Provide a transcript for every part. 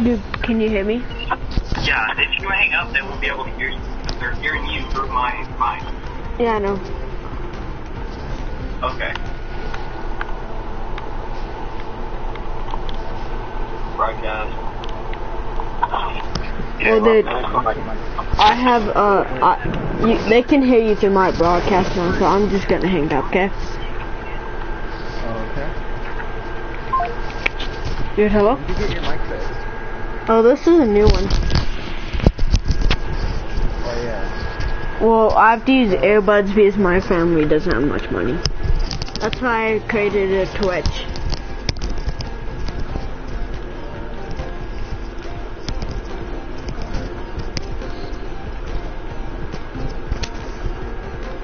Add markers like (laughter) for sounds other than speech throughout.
Dude, can you hear me? Yeah, if you hang up, they won't be able to hear you. They're hearing you through my mic. Yeah, I know. Okay. Broadcast. Well, dude, I have, uh, I, you, they can hear you through my broadcast now, so I'm just gonna hang up, okay? Okay. Dude, hello? Oh, this is a new one. Oh yeah. Well, I have to use earbuds because my family doesn't have much money. That's why I created a Twitch.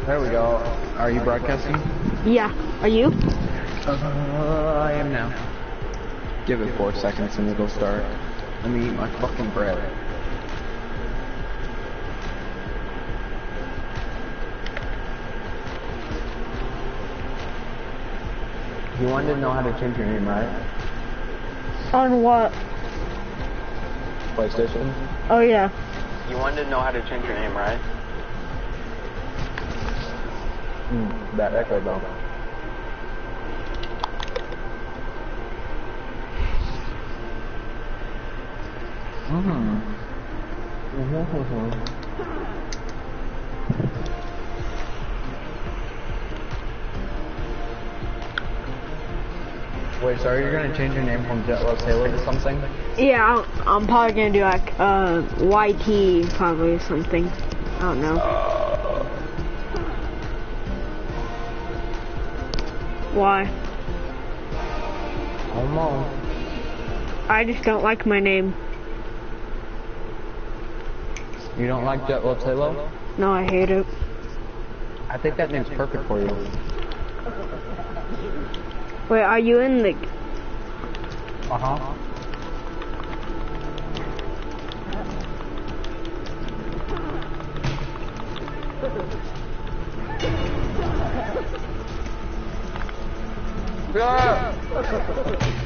There we go. Are you broadcasting? Yeah, are you? Uh, I am now. Give it four seconds and it'll start. Let me eat my fucking bread. You wanted to know how to change your name, right? On what? PlayStation? Oh yeah. You wanted to know how to change your name, right? Hmm, that echo though. Mm-hmm. Wait, so are you gonna change your name from Jetlo Taylor to something? Yeah, I'm, I'm probably gonna do like, uh, YT probably something. I don't know. Why? Almost. I just don't like my name. You don't like Jetlo Taylor? No, I hate it. I think that name's perfect for you. Wait, are you in the... Uh-huh. Fuck.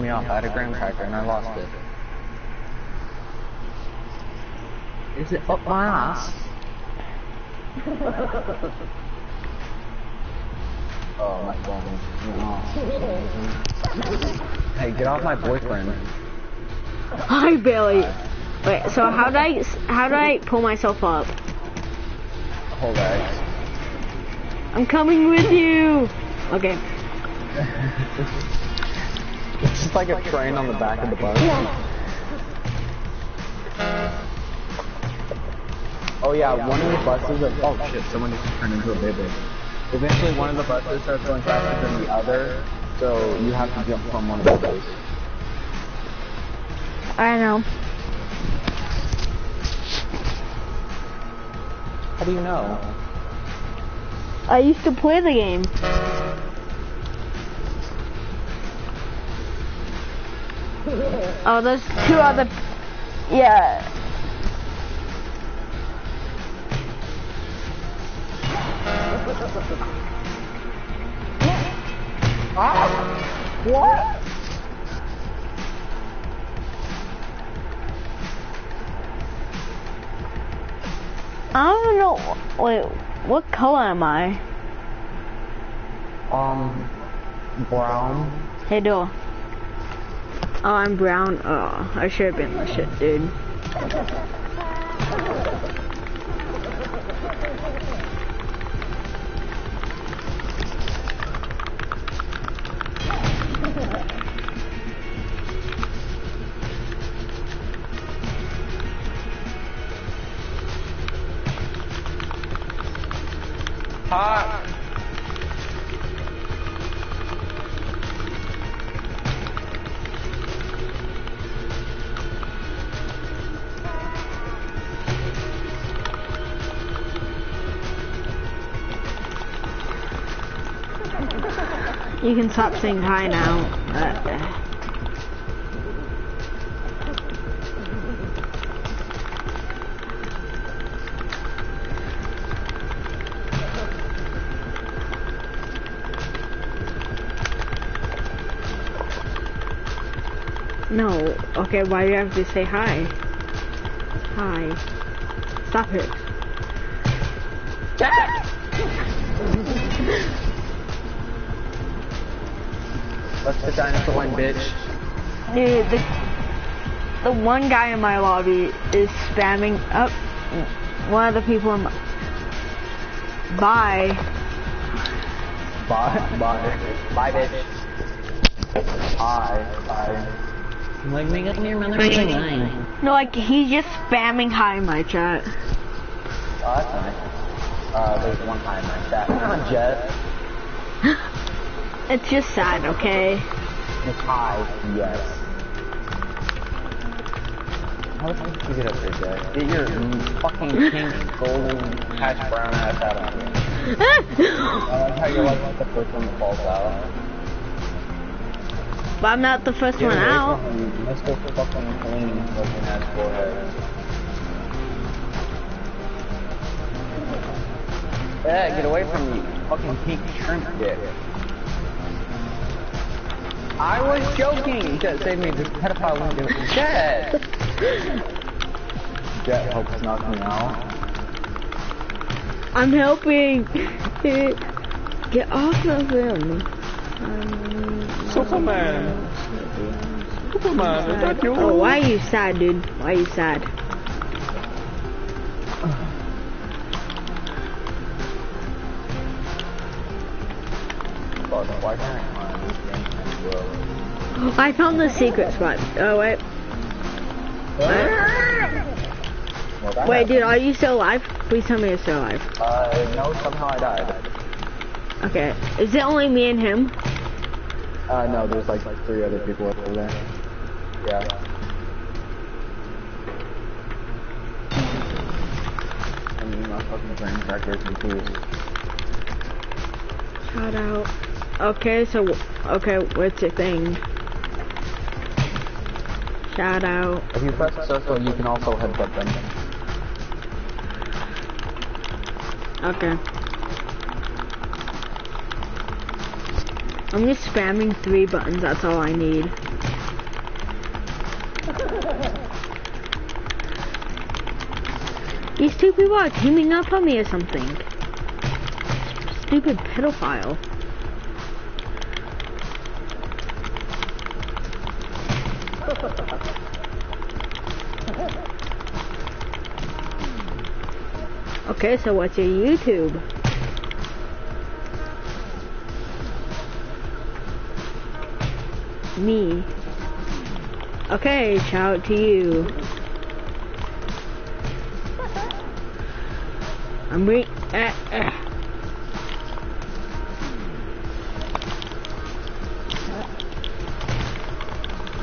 Me off. I had a graham cracker and I lost it. Is it up my ass? (laughs) oh my god. hey, get off my boyfriend. Hi, Billy. Wait, so how do I, how do I pull myself up? Hold on. I'm coming with you! Okay. (laughs) It's just like a train on the back of the bus. Oh yeah, one of the buses. Are, oh shit! Someone just turned into a baby. Eventually, one of the buses starts going faster than the other, so you have to jump from one of those. I know. How do you know? I used to play the game. Oh, there's two other. Yeah. ah, (laughs) What? I don't know. Wait, what color am I? Um, brown. Hey, door. Oh, I'm brown. Oh, I should have been the shit, dude. You can stop saying hi now. Uh, no. Okay, why do you have to say hi? Hi. Stop it. (laughs) Let's the dinosaur one, bitch. Dude, the, the one guy in my lobby is spamming up one of the people in my... Bye. Bye. Bye. Bye, bitch. Hi. Bye. Like, make up your motherfucking mind. No, like, he's just spamming hi in my chat. Oh, that's nice. Uh, there's one time like that. Come on, Jet. It's just sad, okay? It's hi. Yes. How the fuck did you get up there, Jet? Get your fucking pink, golden, hash brown ass out of here. I like how you're like the first one that falls out. but I'm not the first Get one out. from me, Mr. fucking clean looking ass forehead. Yeah, get away from me, fucking pink shrimp dick. I was joking! Jet, save me, this pedophile won't do it. Jet! (laughs) Jet helps knock me out. I'm helping. (laughs) Get off of him. Superman! Superman, is that you? Oh, why are you sad, dude? Why are you sad? Fuck, why can't I found the secret spot. Oh, wait. Well, Wait, dude, are you still alive? Please tell me you're still alive. Uh, no, somehow I died. Okay. Is it only me and him? Uh, no, there's like, like three other people over there. Yeah. I mean, my fucking brain crackers confused. Shout out. Okay, so, okay, what's your thing? Shout out. If you press circle, you can also headbutt them. Okay. I'm just spamming three buttons, that's all I need. These two people are teaming up on me or something. Stupid pedophile. Okay, so what's your YouTube? Me. Okay, shout out to you. I'm re- uh, uh.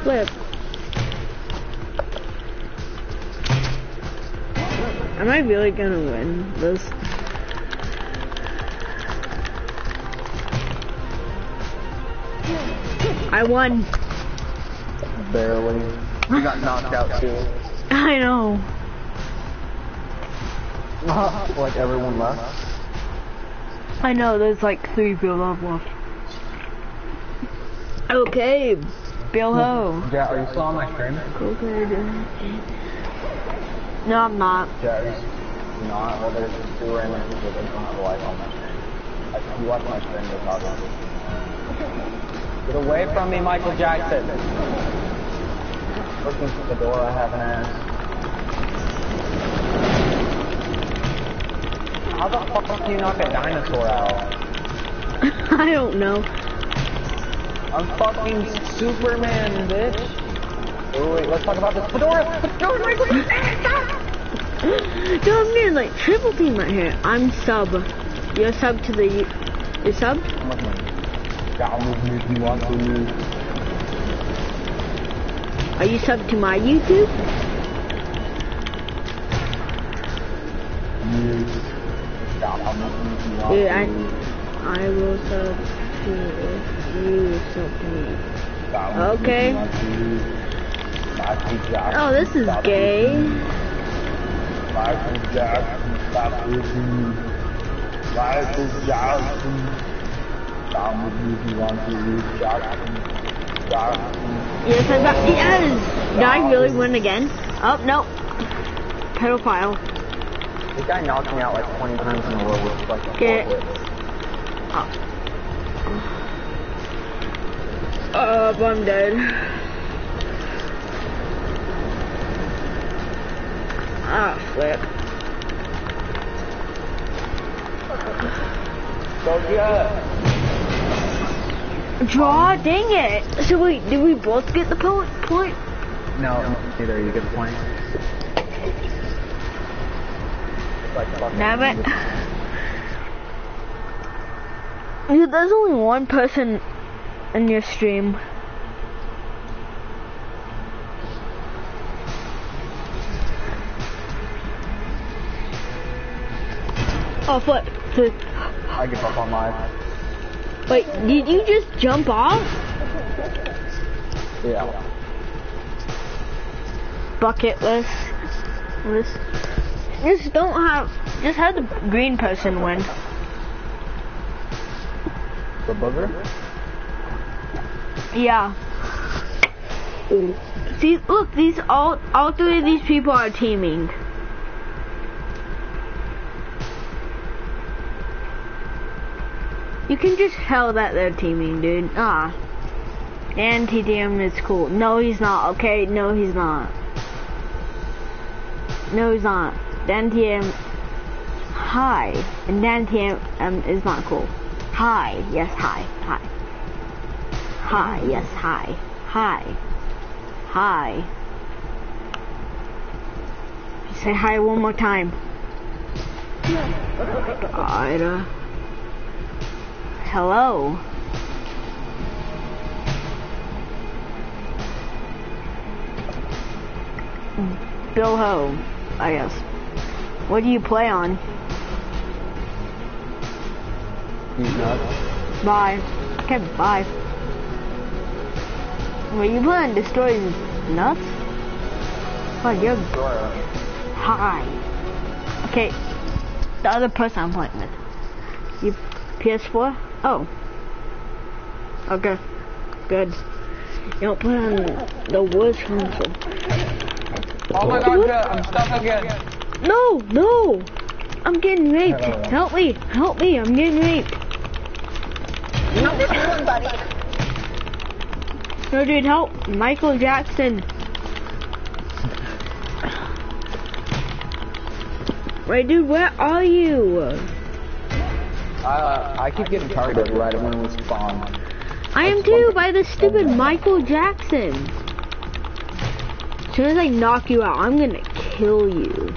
Flip. Am I really gonna win this? I won. Barely. We got knocked out too. I know. (laughs) like everyone left. I know, there's like three Bill Love left. Okay, Bill Ho. Jet, are you still on my stream? No, I'm not. You not? Well, there's just two random people that don't have a life on my stream. I, you watch my stream, they're talking. Get away from me, Michael Jackson. Looking for the door, I have an ass. How the fuck do you knock a dinosaur out? (laughs) I don't know. I'm fucking Superman, bitch. Oh, wait, let's talk about this. Fedora! Fedora, Michael! Dude, I'm getting like triple team right here. I'm sub. You're sub to the, You're sub? Are you sub to my YouTube? Dude, I. I will sub to you sub to me. Okay. Oh, this is gay. Michael Jackson. Michael Jackson. Down with me you want to. Jackson. Jackson. Yes, I got, yes! Did I really win again? Oh, no. Pedophile. This guy knocked me out like 20 times in a row with like a hits. Oh. oh, I'm dead. Get Draw, dang it. So wait, did we both get the point? point? No, neither you get the point. It's like fucking- Damn it. Dude, there's only one person in your stream. Oh, flip. flip. I give up on life. Wait, did you just jump off? Yeah. Bucket list. list. Just don't have, just have the green person win. The booger? Yeah. See, look, these all all three of these people are teaming. You can just tell that they're teaming, dude. Ah. And TDM is cool. No, he's not. Okay, no, he's not. No, he's not. Dan TM. Hi. And Dan TM um, is not cool. Hi. Yes, hi. Hi. Hi, yes, hi. Hi. Hi. Say hi one more time. (laughs) God. Hello. Bill Ho, I guess. What do you play on? He's nuts. Bye. Okay, bye. Wait, you playing Destroy Nuts? Oh, you're high. Okay, the other person I'm playing with. You PS4? Oh. Okay, good. You don't play on the worst console. Oh my god, Jet, I'm stuck again. No, no! I'm getting raped. Help me, help me, I'm getting raped. No, dude, help. Michael Jackson. Wait, dude, where are you? Uh, I keep getting targeted right when we spawn. I am too, by the stupid Michael Jackson. As soon as I knock you out, I'm gonna kill you.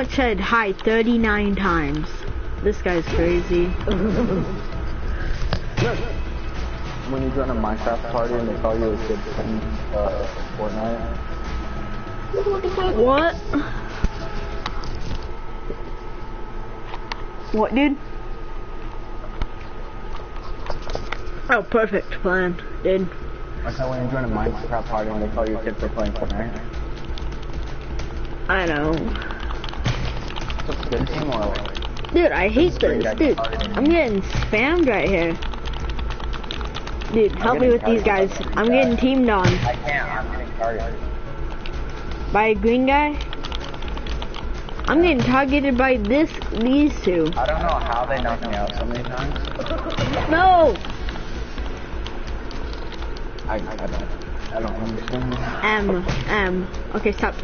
Much said hi 39 times. This guy's crazy. When you join a Minecraft party and they call you a kid playing uh, Fortnite. What? What, dude? Oh, perfect plan, dude. I said when you join a Minecraft party and they call you a kid for playing Fortnite. I know. It's a team or? Dude, I hate this. Dude, I'm getting spammed right here. Dude, help me with these guys. I'm getting teamed on I can't, I'm getting targeted. by a green guy. I'm getting targeted by this, these two. I don't know how they knocked me out so many times. No! I, I don't, I don't understand. M M. Okay, stop.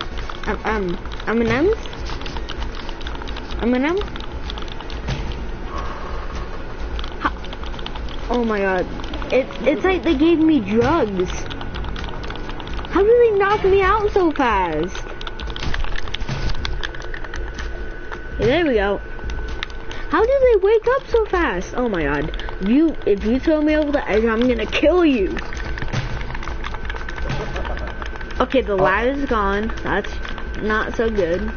M M. M and M's. M and M. Oh my god. It, it's like they gave me drugs. How did they knock me out so fast? Yeah, there we go. How did they wake up so fast? Oh my god. If you if you throw me over the edge, I'm gonna kill you. Okay, the oh. ladder's gone. That's not so good.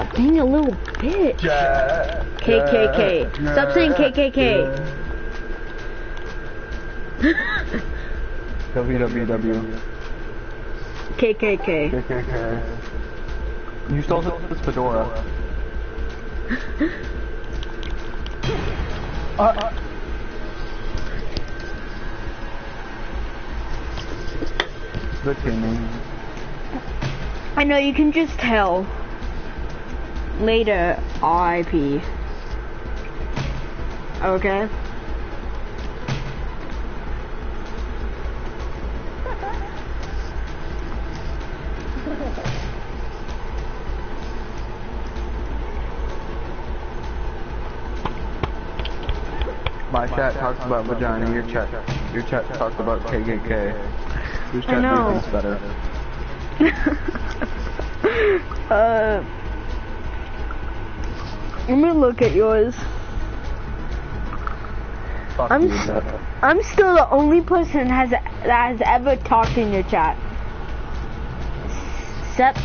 Stop being a little bitch. KKK. Stop saying KKK. (laughs) www. KKK. KKK. You stole this fedora. (laughs) uh, uh. Good teaming. I know you can just tell. Later, RIP. Okay. My chat talks about vagina, your chat your chat talks about KKK. Whose chat do you think's better? (laughs) uh, let me look at yours. Fuck I'm you, s- chat. I'm still the only person has that has ever talked in your chat. Step,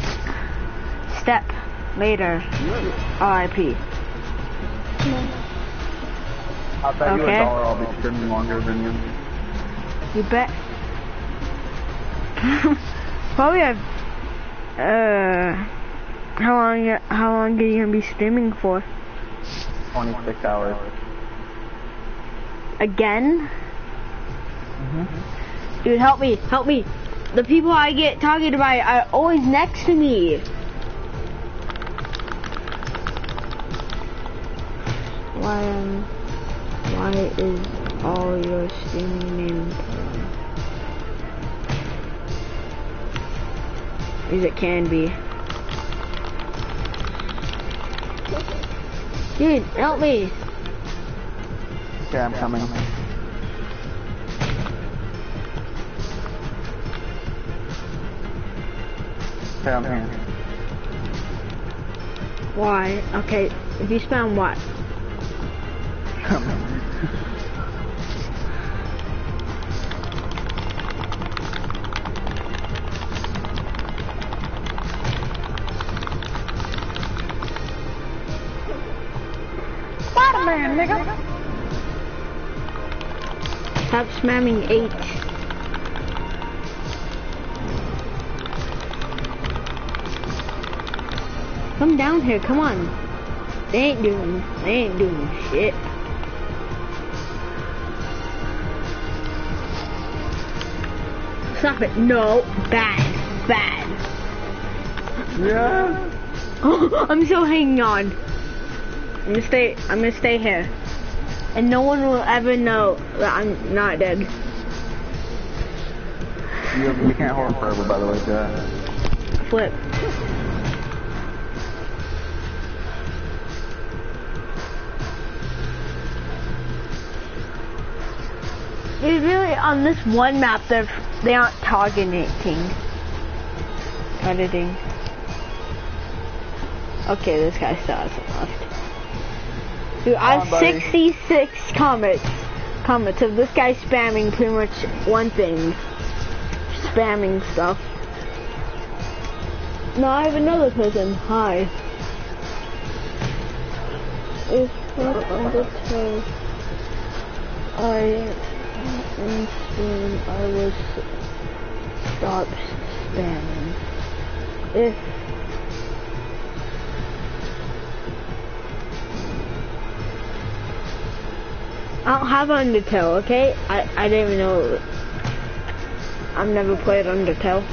step later. R.I.P. I'll bet you a Okay. dollar I'll be streaming longer than you. You bet. (laughs) Probably have. Uh, how long? How long are you gonna be streaming for? 26 hours. Again? Mm-hmm. Dude, help me, help me. The people I get targeted by are always next to me. Why um, why is all your streaming name? Because it can be. Dude, help me. Okay, I'm coming. Okay, I'm here. Why? Okay, if you spam what? Spider-Man, (laughs) Stop spamming eight. Come down here, come on. They ain't doing, they ain't doing shit. Stop it. No. Bad. Bad. Yeah! (gasps) I'm still hanging on. I'm gonna stay, I'm gonna stay here. And no one will ever know that I'm not dead. You, you can't hold forever, by the way, Jack. Flip. It's really on this one map they're they aren't targeting editing. Okay, this guy still hasn't left. Dude, I have on, 66 comments. Comments of this guy spamming pretty much one thing. Spamming stuff. Now I have another person. Hi. If not Undertale, I am soon I will stop spamming. If I don't have Undertale, okay? I, I didn't even know. I've never played Undertale.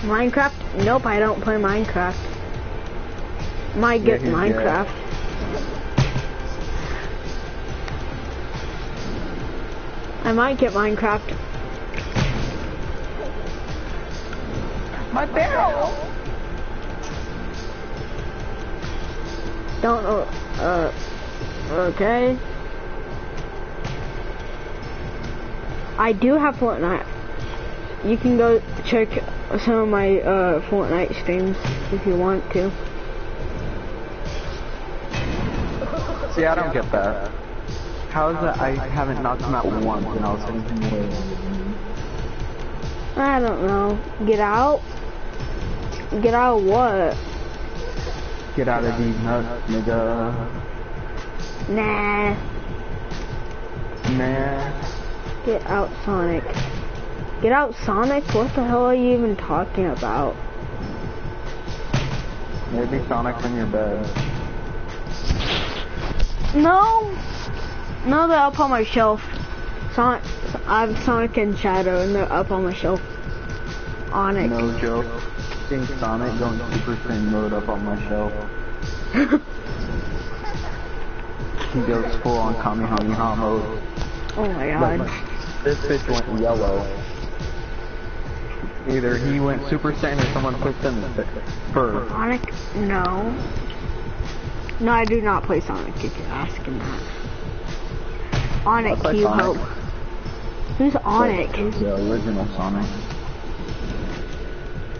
Minecraft? Nope, I don't play Minecraft. Might get Yeah, he's gay. I might get Minecraft. My barrel! Don't know. Uh, okay. I do have Fortnite. You can go check some of my uh, Fortnite streams if you want to. See, I don't get that. How is it I haven't knocked him out once and I was hitting him away? I don't know. Get out? Get out of what? Get out of these nuts, nigga. Nah. Nah. Get out, Sonic. Get out, Sonic? What the hell are you even talking about? Maybe Sonic's in your bed. No! No, they're up on my shelf. Sonic, I have Sonic and Shadow, and they're up on my shelf. Onyx. No joke. Seeing Sonic going Super Saiyan mode up on my shelf. (laughs) he goes full on Kamehameha mode. Oh my god. This bitch went yellow. Either he went Super Saiyan or someone pushed him fur. Sonic? No. No, I do not play Sonic if you're asking that. Onyx, I you Sonic. hope. Who's Onyx? The original Sonic.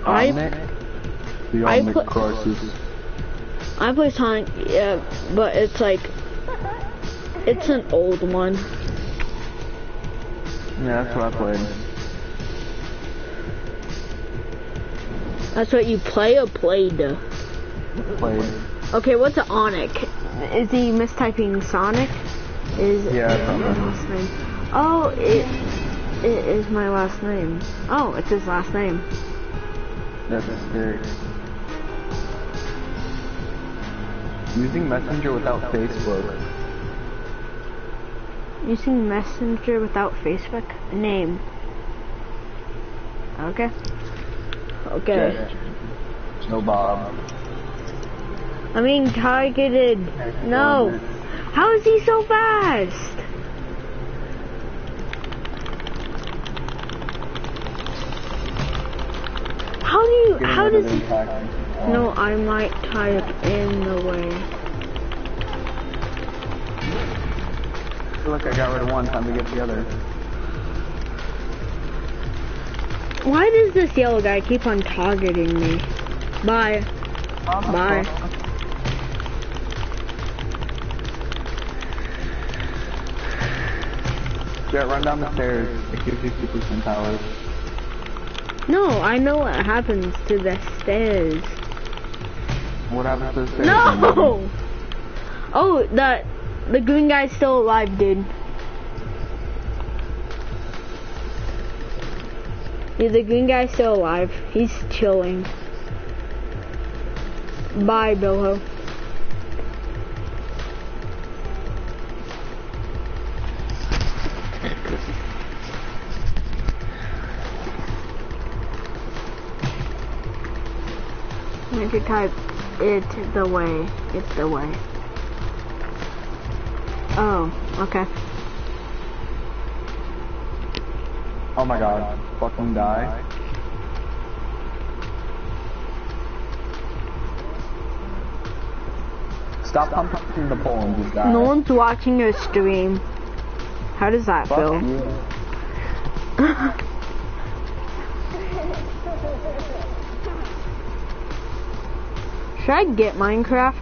I- Sonic. The I Onyx put- Crisis. I play Sonic, yeah, but it's like, it's an old one. Yeah, that's what I played. That's what you play or played? Played. Okay, what's an Onyx? Is he mistyping Sonic? Is Yeah, is last name? Oh, it it is my last name. Oh, it's his last name. That's scary. Using Messenger without Facebook. Using Messenger without Facebook name. Okay. Okay. No Bob. I'm being targeted. No. How is he so fast? How do you, how does no, I might type in the way. Look, I got rid of one. Time to get the other. Why does this yellow guy keep on targeting me? Bye. Bye. Jet, run down the stairs. It gives you 2% powers. No, I know what happens to the stairs. What happens to the stairs? No! Oh, the, the green guy's still alive, dude. Yeah, the green guy's still alive. He's chilling. Bye, Bilho. I'm going to type it the way. It's the way. Oh, okay. Oh my god. Fucking die. Stop pumping the pole and just die. No one's watching your stream. How does that Fuck feel? (laughs) Should I get Minecraft?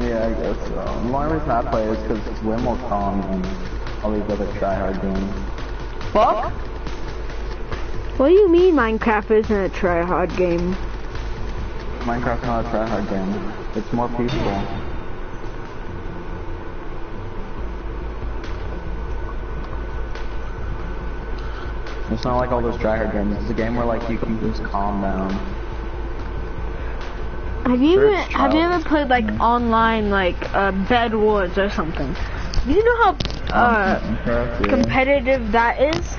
Yeah, I guess so. The only reason I play is because Swim will calm and all these other tryhard games. Fuck! What do you mean Minecraft isn't a try-hard game? Minecraft's not a tryhard game. It's more peaceful. It's not like all those tryhard games. It's a game where like you can just calm down. Have you ever, have you ever played like online like uh, Bed Wars or something? Do you know how uh, competitive that is.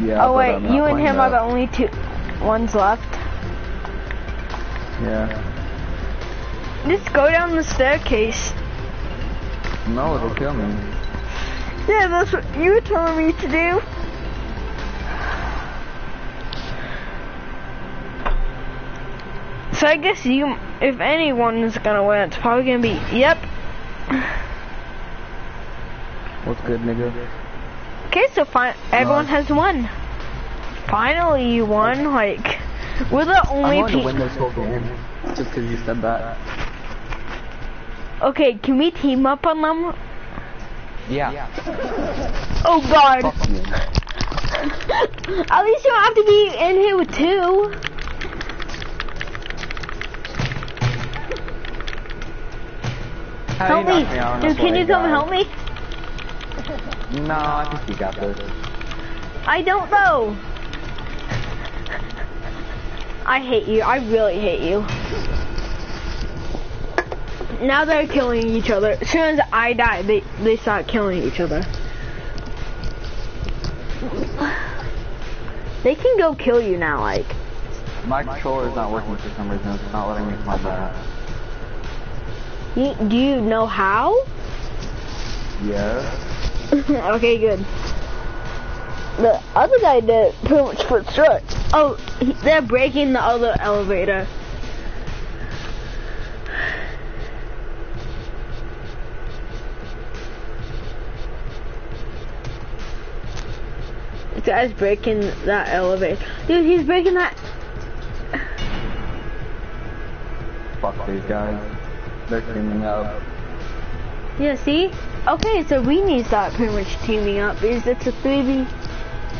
Yeah, Oh wait, you and him are the only two ones left. Yeah. Just go down the staircase. No, it'll kill me. Yeah, that's what you were telling me to do. So I guess you, if anyone is gonna win, it's probably gonna be, yep. What's good, nigga? Okay, so fine, everyone has won. Finally you won, like, we're the only going to win this whole game. Just because you said that. Okay, can we team up on them? Yeah. Oh god. (laughs) At least you don't have to be in here with two. Help me. knocked out and Dude, can you come help me? No, I think you got this. I don't know. I hate you. I really hate you. Now they're killing each other. As soon as I die, they, they start killing each other. They can go kill you now, like. My controller's not working for some reason. It's not letting me find that. You, do you know how? Yeah. (laughs) okay, good. The other guy did pretty much foot strut. Oh, they're breaking the other elevator. This guy's breaking that elevator. Dude, he's breaking that. Fuck these guys. They're teaming up. Yeah, see? Okay, so we need to start pretty much teaming up because it's a 3v.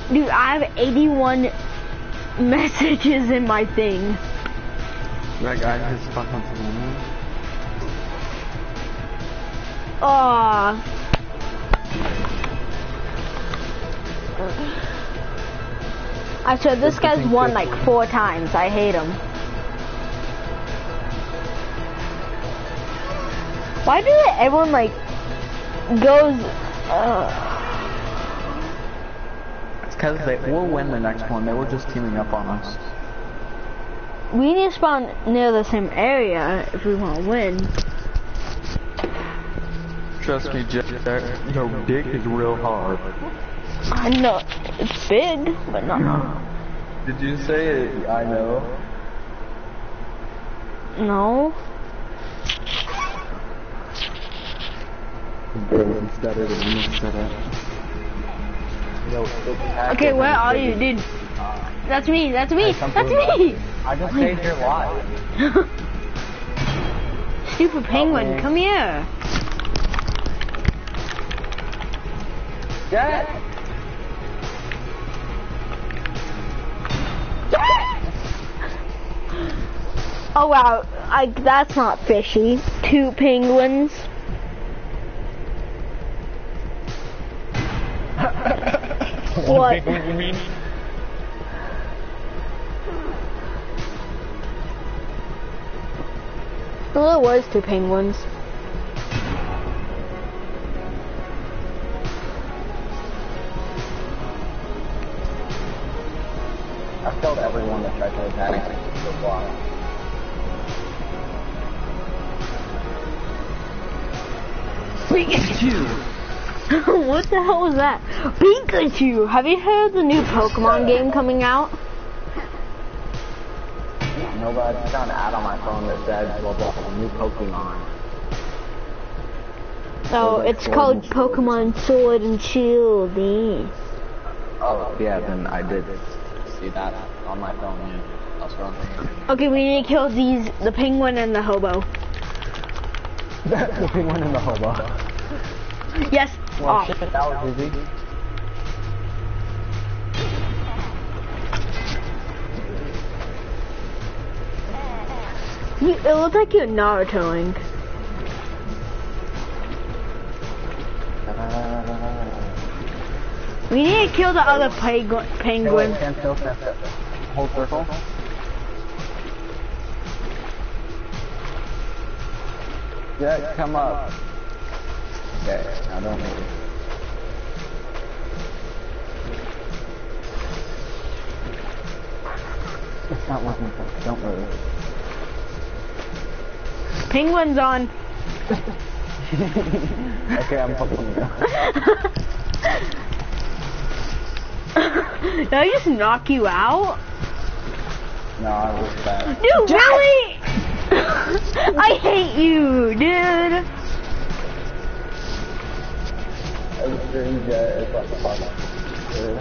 Dude, I have 81 (laughs) messages in my thing. That guy just fucking teaming. Aw. I swear this guy's won like four times. I hate him. Why do everyone like goes? Uh, It's because they will win the next one. They were just teaming up on us. we need to spawn near the same area if we want to win. Trust me, Jack. Your dick is real hard. I know it's big, but not. No. Did you say it? I know. no. Of instead of. Okay, where are you, dude? That's me. That's me. That's me. I just saved your life. (laughs) Stupid penguin, oh, come here. Jack. (laughs) Oh wow, I, that's not fishy. Two penguins. What? Well, it was two penguins. I killed everyone that tried to attack me. So far. Pikachu! What the hell was that? Pikachu! Have you heard the new Pokemon game coming out? No, but I got an ad on my phone that said, well, a new Pokemon. Oh, like it's called. Pokemon Sword and Shield. eh? Oh, yeah, then I did see that on my phone, yeah. That's what I'm thinking. Okay, we need to kill these, the penguin and the hobo. (laughs) the penguin and the hobo. Yes. Well, Oh. shit, that was easy. You, it looks like you're Narutoing. We need to kill the other pengu- penguin. Stand still, stand still. Hold circle. Yeah, come up. Okay, now don't move. It's not working. Don't move. Penguin's on. (laughs) Okay, I'm fucking you. Did I just knock you out? No, I was bad. Dude, really? (laughs) I hate you, dude. I was doing good. It's like fuck. Dude.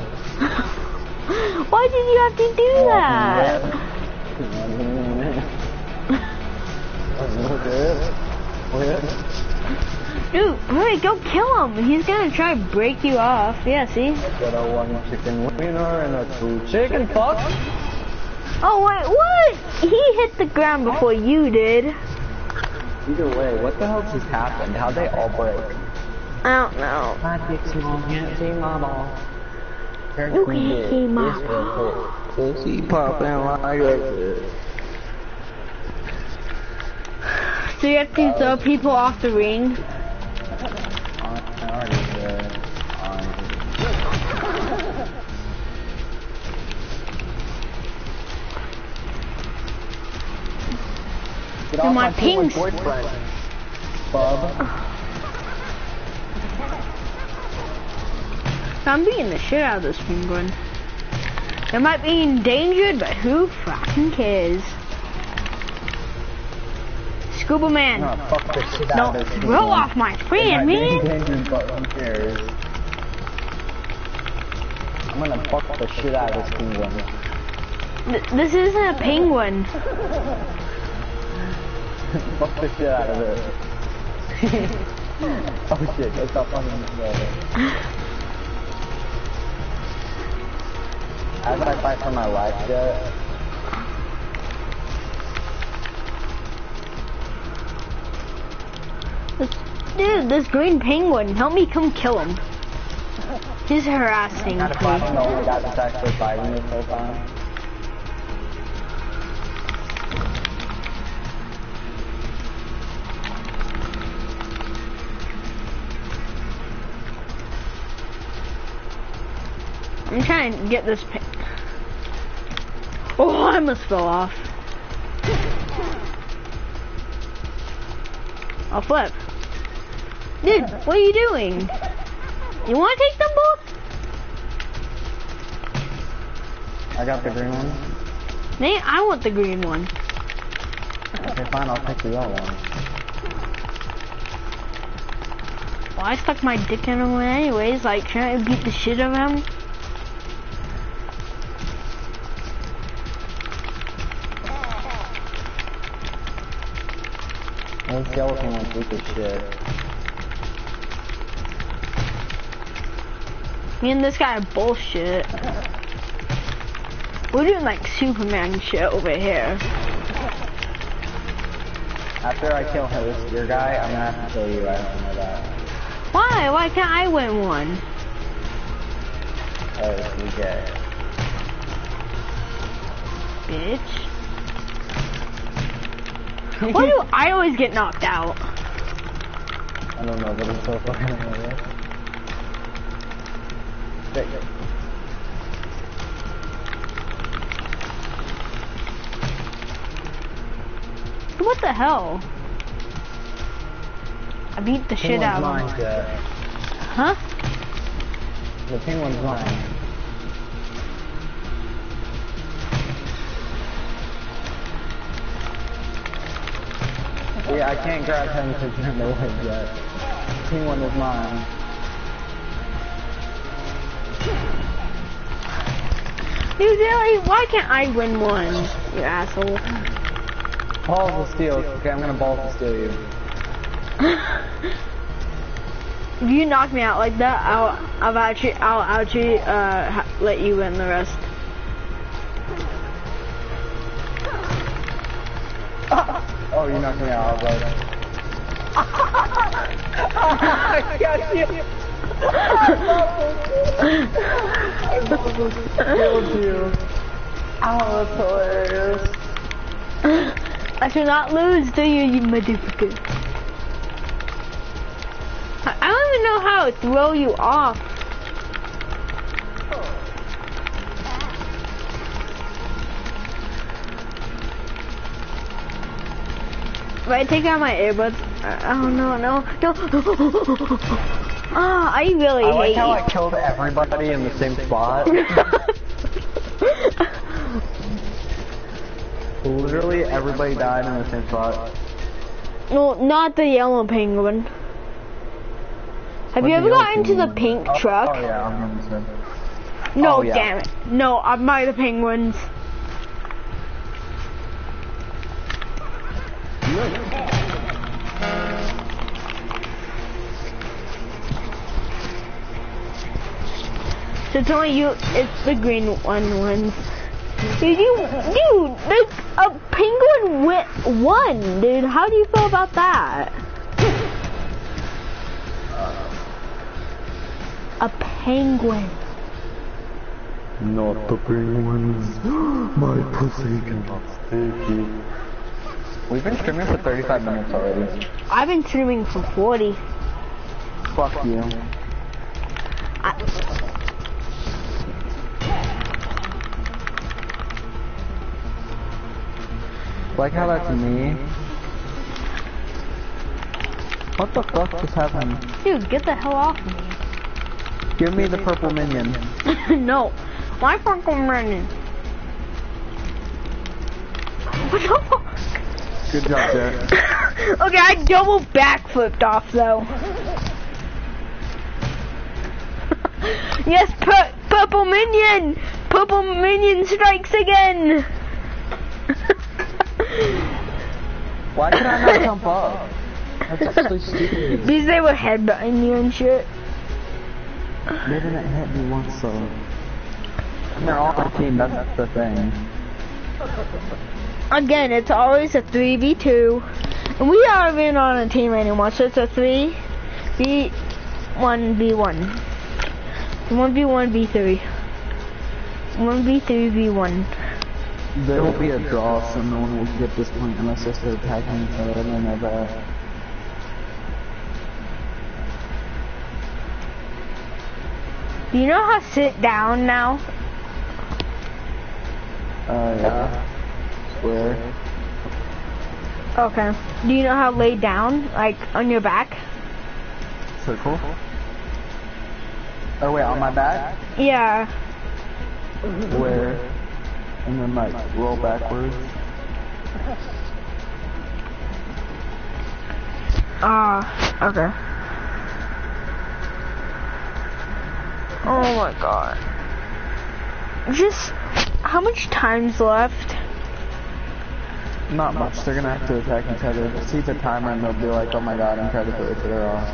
Why did you have to do that? Dude, hurry, go kill him. He's gonna try to break you off. Yeah, see? Got a one chicken wiener and a two chicken fuck. Oh, wait, what? He hit the ground before you did. Either way, what the hell just happened? How'd they all break? I don't know. My dick's small, can't see my ball. You can't see my ball. Pussy popping like this. So you have to uh, throw people off the ring? I already Get off my penguin pings- boyfriend, I'm beating the shit out of this penguin. They might be endangered, but who fucking cares? Scuba man. I'm fuck the shit out of this throw off my It friend, man. endangered, but who cares? I'm gonna fuck the shit out of this penguin. Th- This isn't a penguin. fuck the shit out of it. (laughs) oh shit, that's not fucking I fight for my life, Jet, This, dude, this green penguin, help me come kill him. He's harassing Not if I me. don't know the guy that's actually fighting this whole time. I'm trying to get this Oh, I almost fell off. I'll flip. Dude, what are you doing? You want to take them both? I got the green one. Nate, I want the green one. Okay, fine, I'll take the yellow one. Well, I stuck my dick in him anyways, like to beat the shit out of him. This yellow thing went weak as shit. Me and this guy are bullshit. We're doing like Superman shit over here. After I kill this, your guy, I'm gonna have to kill you, I have to know that. Why? Why can't I win one? Oh, you get. Bitch. (laughs) Why do I always get knocked out? I don't know, but it's so fucking hilarious. Shit. What the hell? I beat the shit out of mine, him. Huh? The penguin's mine. Yeah, I can't grab him because you're in the way yet. Penguin is mine. Dude, really? Why can't I win one? You asshole. Balls will steal. Okay, I'm gonna balls will steal you. if (laughs) you knock me out like that, I'll, I'll actually, I'll actually, uh, let you win the rest. Knocked me out, like... I got you! I you. I should not lose, do you, you motherfucker? I don't even know how to throw you off. Right, take out my earbuds. Uh, oh no, no, no. Ah, I really I like hate how you. I killed everybody in the same spot. (laughs) Literally everybody died in the same spot. no, not the yellow penguin. Have What's you ever gotten into the pink truck? Oh yeah, I'm. No, Oh, yeah. damn it. No, I'm by the penguins. It's only you, it's the green one ones. Dude, you, dude, the, a penguin wi- won, dude. How do you feel about that? A penguin. Not the penguins. My pussy cannot stay We've been streaming for 35 minutes already. I've been streaming for 40. Fuck you. I, Like how that's me. What the fuck just happened? dude, get the hell off me. Give me the purple minion. (laughs) no, my fucking running. What the fuck? Good job, Jared. (laughs) okay, I double backflipped off though. (laughs) yes, pur- purple minion! Purple minion strikes again! Why did I not jump up? That's so (laughs) stupid. Because they were headbutting you and shit. They didn't hit me once, so. And they're all on a team, that's the thing. Again, it's always a 3v2. And we aren't even on a team anymore, so it's a 3 v 1 v1. 1v1 v3. 1v3 v1. There will be a draw, so no one will get this point unless they start attacking each other and then. Do you know how sit down now? Uh, yeah. Square. Okay. Do you know how lay down, like on your back? Circle. Oh wait, on my back? Yeah. Where? And then like roll backwards. Ah, okay. Oh my god. Just, how much time's left? Not much, they're gonna have to attack each other. See the timer and they'll be like, oh my god, and try to put each other off.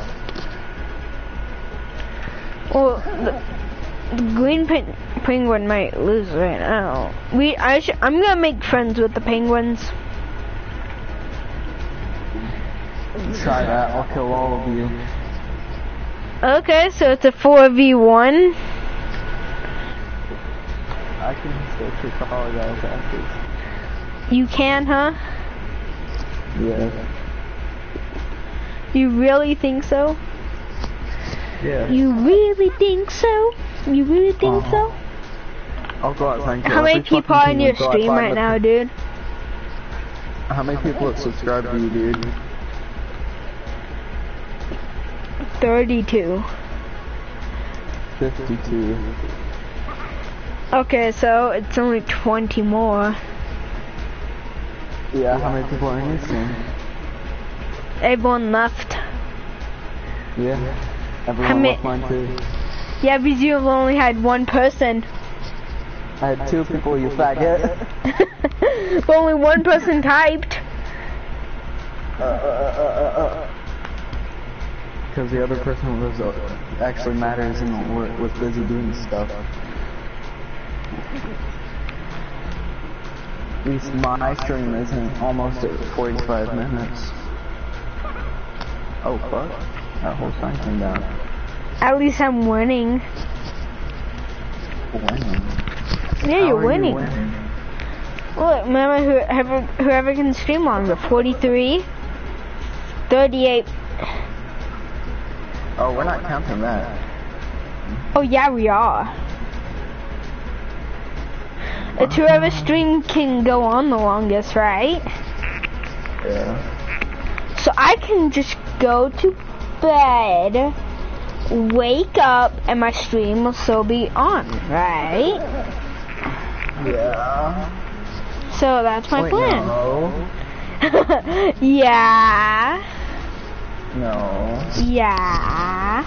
Well, green pen, penguin might lose right now. We, I sh I'm gonna make friends with the penguins. Try that, I'll kill all of you. Okay, so it's a 4v1. I can still kick all of guys asses. You can, huh? Yeah. You really think so? Yeah. You really think so? You really think Uh-huh. so? I'll go outside and kill How many people are in your penguin, so I stream right now, dude? How many people have subscribed to you, dude? 32. 52. Okay, so it's only 20 more. Yeah, how many people are in your stream? Everyone left. Yeah. Everyone many- left mine too. Yeah, because you've only had one person. I had two people, you faggot. but (laughs) only one person typed. Because the other person was uh, actually matters and wa- was busy doing stuff. At least my stream isn't almost at 45 minutes. Oh fuck. That whole sign came down. At least I'm winning. Winning. Yeah, How you're are you winning. Look, remember whoever, whoever can stream longer. 43, 38. Oh, Oh, we're not counting that. Oh yeah, we are. It's whoever stream can go on the longest, right? Yeah. So I can just go to bed, wake up, and my stream will still be on, right? Yeah. So that's my Wait, plan. No. (laughs) yeah. No. Yeah.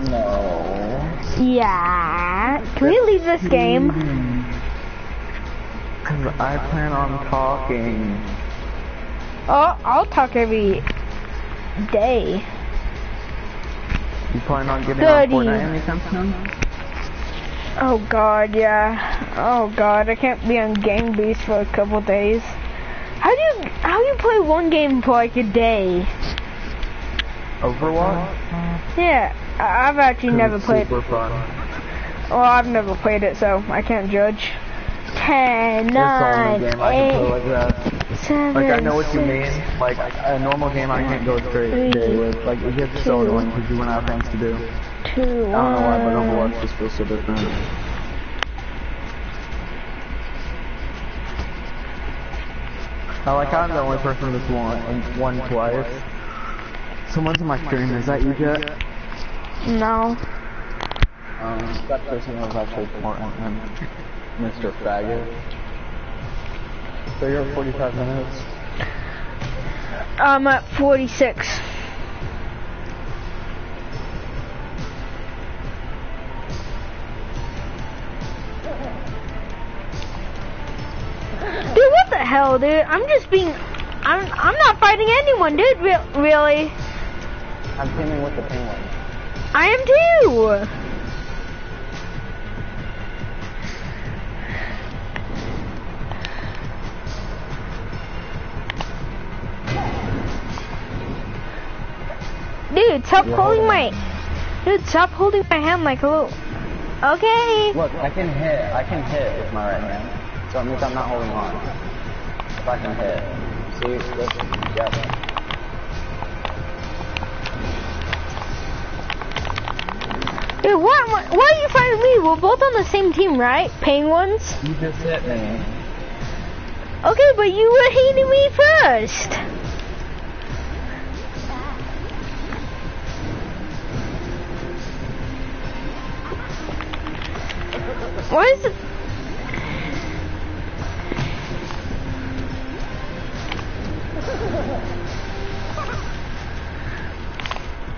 No. Yeah. Can we leave this game? Hmm. Cause I plan on talking. Oh, I'll talk every day. You plan on getting Thirty. on Fortnite anytime? Oh god, yeah. Oh god, I can't be on Gang Beast for a couple days. How do you how do you play one game for like a day? Overwatch? Yeah, I- I've actually never played. Super fun. Well, I've never played it, so I can't judge. Ten, nine, only game I can play eight. Seven, Like I know what you mean. Like a normal game I can't go straight day with. Like it gets so two, annoying because you run out of things to do. Two, I don't know why, but. Overwatch just feels so different. I like I'm the only person that's won won twice. Someone's in my stream. Is that you, Jet? No. Um, that person was actually important than Mr. Faggot. So you're at 45 minutes. I'm at 46. Dude, what the hell, dude? I'm just being... I'm, I'm not fighting anyone, dude, Re really. I'm teaming with the penguin. I am too! Dude, stop You're holding holding my... Dude, stop holding my hand like a little... Okay. Look, I can hit. I can hit with my right hand. So it means I'm not holding on. If I can hit. See, this, yep. Dude, what, why are you fighting me? We're both on the same team, right? Penguins? You just hit me. Okay, but you were hitting me first. Why is it?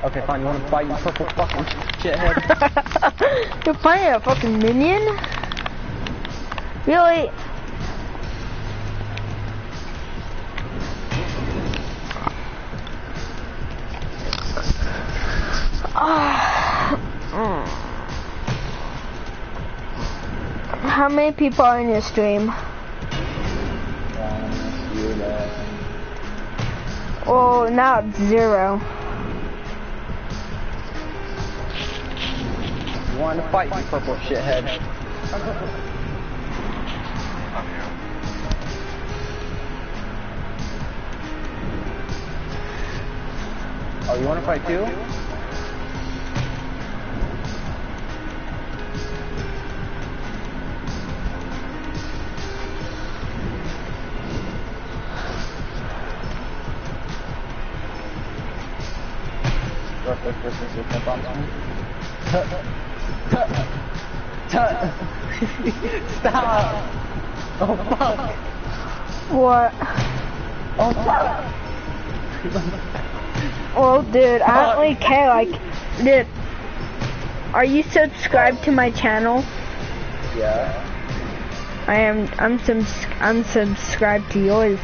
Okay, fine. You want to fight, you purple fucking shithead? (laughs) You're playing a fucking minion? Really? Many people are in your stream? Oh. Now it's zero. You want to fight, you purple shithead? Oh, you want to fight too? Stop! Oh fuck! What? Oh fuck! Well, dude, I don't really care. Like, dude, are you subscribed to my channel? Yeah. I am. I'm subs. I'm subscribed to yours.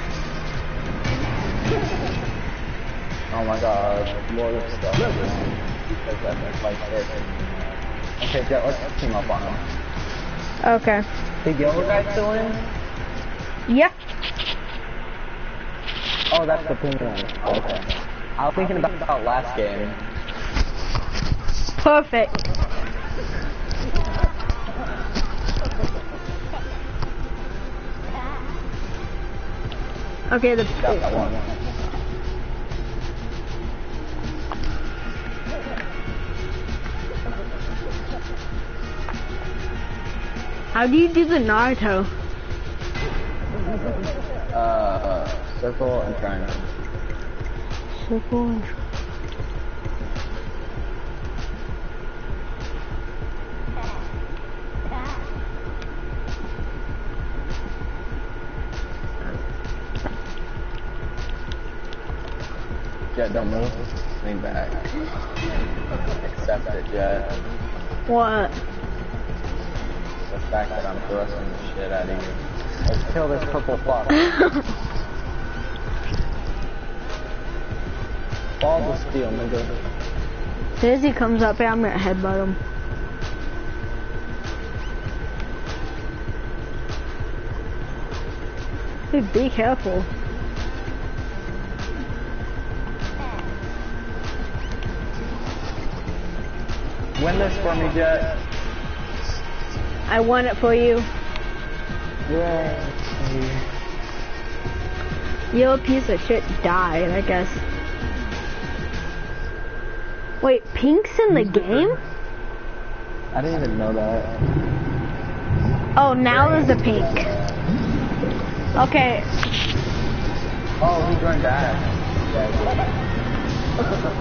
Oh my god, of stuff. Because that makes like it. Okay, Jet, let's team up on him. Okay. Big yellow guy still in? Yeah. Oh, that's the pink one. Okay. I was thinking about, about last game. Perfect. Okay, the How do you do the Naruto? Uh, circle and triangle. Circle and triangle. Jet, don't move. Lean back. Accept it, Jet. What? The fact that I'm thrusting the shit out of you. Let's kill this purple fuck. (laughs) Balls of steel, nigga. As he comes up here, I'm gonna headbutt him. Dude, be careful. Win this for me, Jet. I won it for you. Yeah. You a piece of shit died, I guess. Wait, Pink's in the game? I didn't even know that. Oh, now there's a Pink. Okay, Oh, he joined back.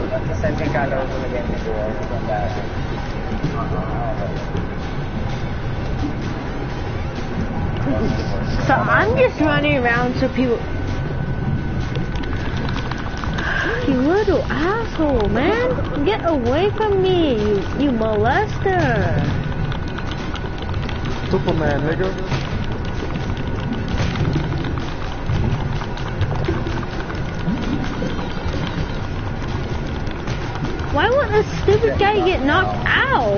That's the same thing I know from the game so I'm just running around so people... You little asshole, man! Get away from me, you, you molester! Superman, nigga. Why won't this stupid guy get knocked out?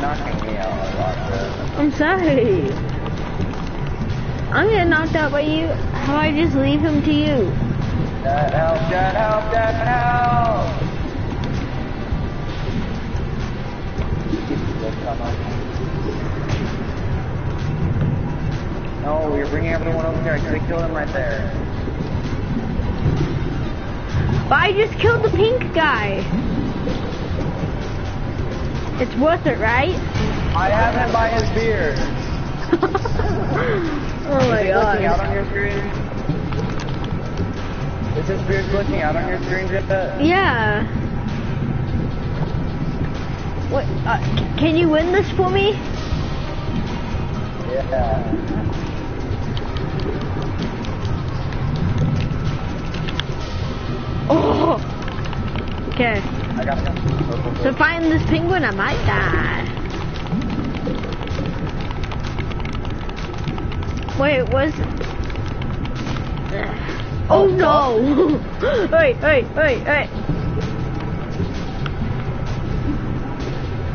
Knocking me out a lot, bro. I'm sorry. I'm getting knocked out by you. How I just leave him to you? Dad, help, Dad, help, Dad, help! No, you're bringing everyone over here. I could have killed him right there. But I just killed the pink guy. It's worth it, right? I have him by his beard. (laughs) oh my Is he glitching out on your screen? Is his beard glitching out on your screen, Jetta? Yeah. What? Uh, can you win this for me? Yeah. Oh. Okay. I got him. To find this penguin, I might die. Wait, was... Oh, oh no! (laughs) wait, wait, wait, wait.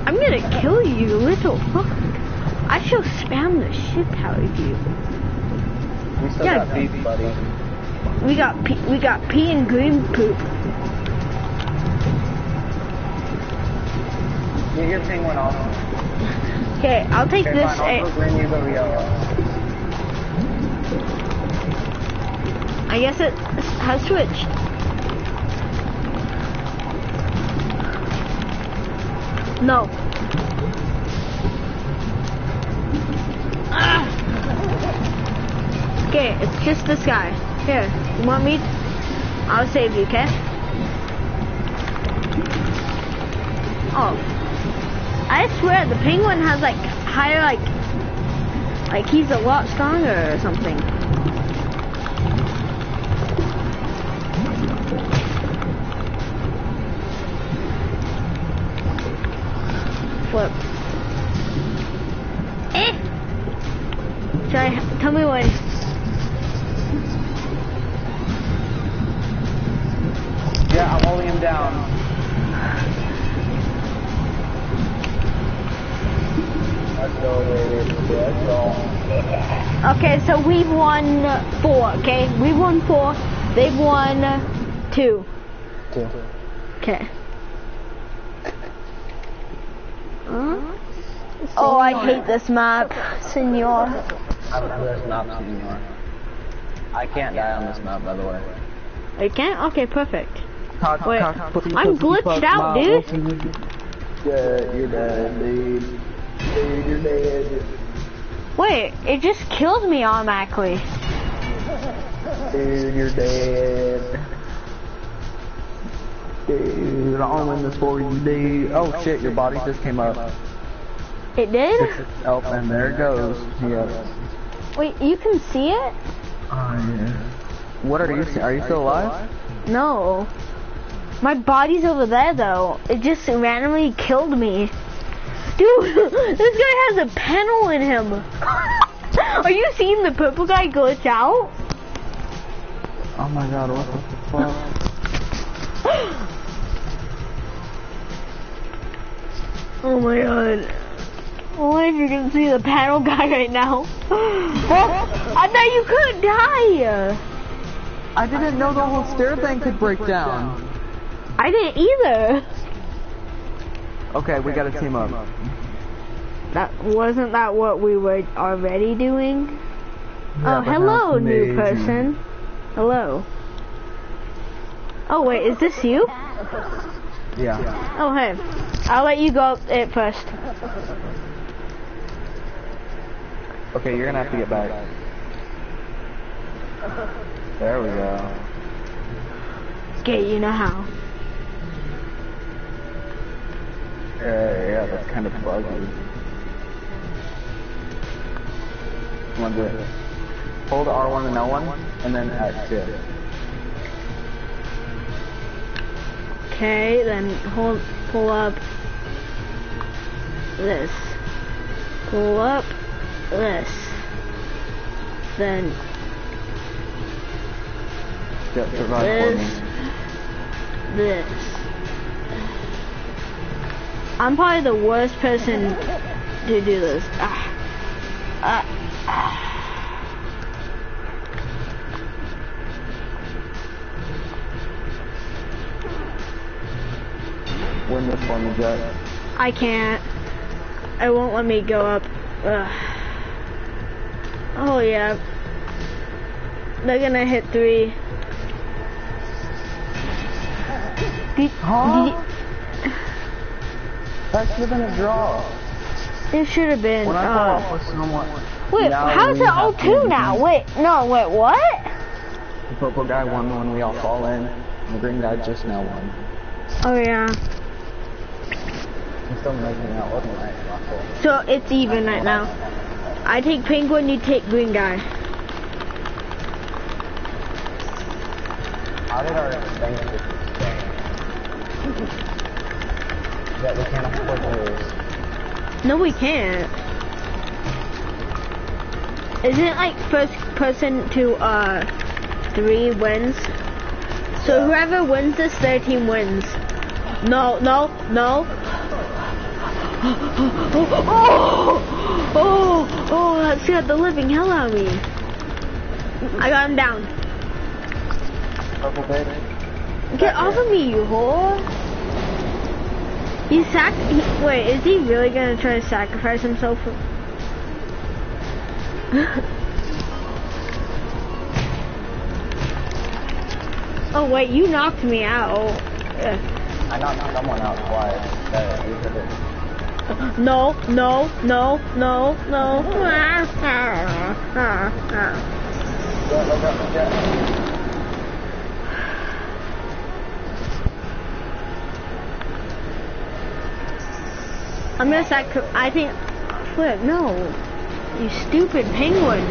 I'm gonna kill you, you little fuck. I shall spam the shit out of you. We still Yeah. got beef, buddy. We got pee, we got pee and green poop. Get your penguin off. Okay, I'll take Okay, this. fine. I'll I guess it has switched. No. Okay, it's just this guy. Here, you want me? I'll save you, okay? Oh. I swear, the penguin has like higher, like, like he's a lot stronger or something. Flip. Eh! Try, tell me when. Yeah, I'm holding him down. Let's go, baby. Let's go. Okay, so we've won four, okay? We've won four. They've won two. Two. Okay. Huh? Oh, I hate this map, senor. I don't know this map anymore. I can't die on this map, by the way. You can't? Okay, perfect. Cock, Wait, I'm glitched out, dude. Yeah, you're dead, dude. Dude, you're dead. Wait, it just killed me automatically. Dude, you're dead. Dude, I'll win this for you, dude. Oh shit, your body just came up. It did? Oh, and there it goes. Yeah. Wait, you can see it? Oh, uh, yeah. What are you? Are you still alive? No. My body's over there though. It just randomly killed me. Dude, (laughs) this guy has a panel in him. (laughs) Are you seeing the purple guy glitch out? Oh my god, what the fuck? (gasps) Oh my god. Only if you can see the panel (laughs) guy right now. I thought you couldn't die. I didn't know the whole stair thing could break down. I didn't either. Okay, we gotta team up. That wasn't that what we were already doing? Yeah, oh, hello, new person. Hello. Oh wait, is this you? Yeah. Oh hey, I'll let you go up it first. Okay, you're gonna have to get back. There we go. Okay, you know how. Yeah, yeah, that's kind of buggy. Come on, do it. Hold R1 and L1, and then at shift. Okay, then hold, pull up this. Pull up this. Then Yep, survive for this. This. I'm probably the worst person to do this. Ah. Ah. Win this me, Jet. I can't. It won't let me go up. Ugh. Oh yeah. They're gonna hit three. Did, Huh? That should have been a draw. it should have been. When I uh, thought with someone, wait, how's it have 0 2 to- now? Wait, no, wait, what? the purple guy won when we all fall in. The green guy just now won. Oh yeah. I'm still making out my Russell. So it's even right now. I take penguin, you take green guy. How did our expenses that we can't afford to lose? No, we can't. Isn't it like first person to uh three wins? So whoever wins this, their team wins. No, no, no. (gasps) oh, oh, oh, that scared the living hell out of me. I got him down. Get off of me, you whore. He sac- he, wait, is he really gonna try to sacrifice himself? For- (laughs) oh wait, you knocked me out. Ugh. I knocked someone out twice. No, no, no, no, no. I'm gonna sacri- I think. Flip, no. You stupid penguin.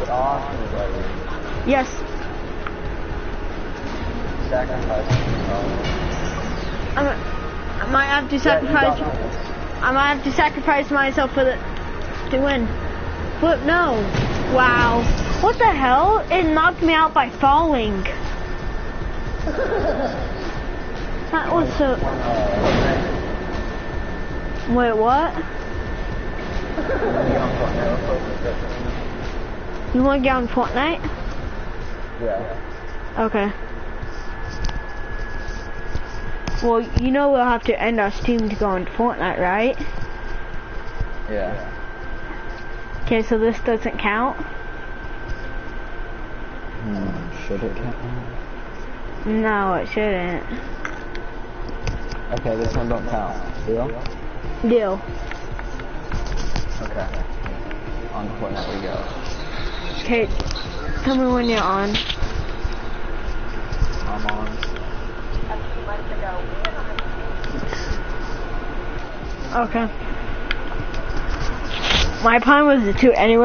Get off me, buddy. Yes. Sacrifice. I'm, might have to sacrifice. I might have to sacrifice myself for the to win. But no. Wow. What the hell? It knocked me out by falling. (laughs) That was so. Wait, what? You want to get on Fortnite? Yeah. Okay. Well, you know we'll have to end our stream to go on Fortnite, right? Yeah. Okay, so this doesn't count? Hmm, should it count? No, it shouldn't. Okay, this one don't count. Deal? Deal. Okay. On Fortnite we go. Okay, tell me when you're on. I'm on. Okay. My plan was to anyway.